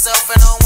myself and on